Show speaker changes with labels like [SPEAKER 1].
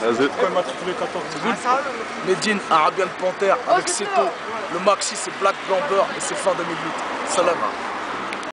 [SPEAKER 1] Vas-y.
[SPEAKER 2] Medine, Arabian Panther avec oh, Seto. Le maxi c'est Black Blamber et c'est fin 2008. Salam.